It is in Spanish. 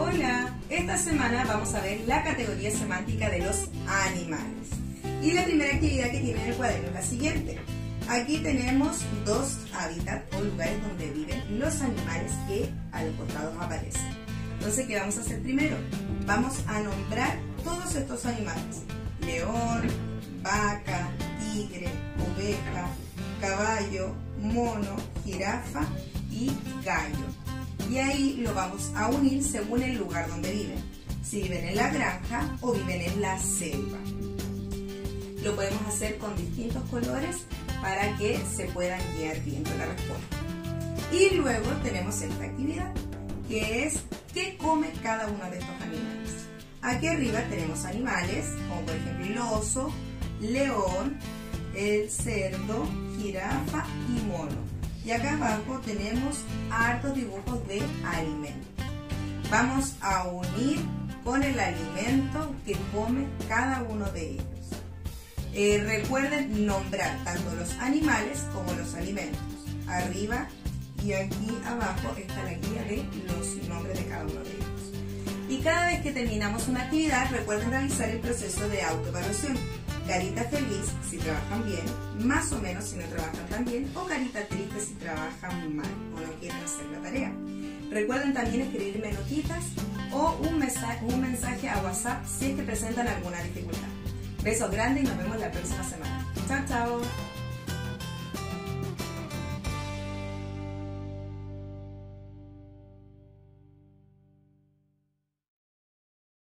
Hola, esta semana vamos a ver la categoría semántica de los animales. Y la primera actividad que tiene en el cuaderno es la siguiente. Aquí tenemos dos hábitats o lugares donde viven los animales que a los costados aparecen. Entonces, ¿qué vamos a hacer primero? Vamos a nombrar todos estos animales. León, vaca, tigre, oveja, caballo, mono, jirafa y gallo y ahí lo vamos a unir según el lugar donde viven. Si viven en la granja o viven en la selva. Lo podemos hacer con distintos colores para que se puedan guiar bien con la respuesta. Y luego tenemos esta actividad, que es qué come cada uno de estos animales. Aquí arriba tenemos animales, como por ejemplo el oso, león, el cerdo, jirafa y mono. Y acá abajo tenemos hartos dibujos de alimento. Vamos a unir con el alimento que come cada uno de ellos. Eh, recuerden nombrar tanto los animales como los alimentos. Arriba y aquí abajo está la guía de los nombres de cada uno de ellos. Y cada vez que terminamos una actividad, recuerden realizar el proceso de autoevaluación carita feliz si trabajan bien, más o menos si no trabajan tan bien, o carita triste si trabajan mal o no quieren hacer la tarea. Recuerden también escribirme notitas o un mensaje, un mensaje a WhatsApp si es que presentan alguna dificultad. Besos grandes y nos vemos la próxima semana.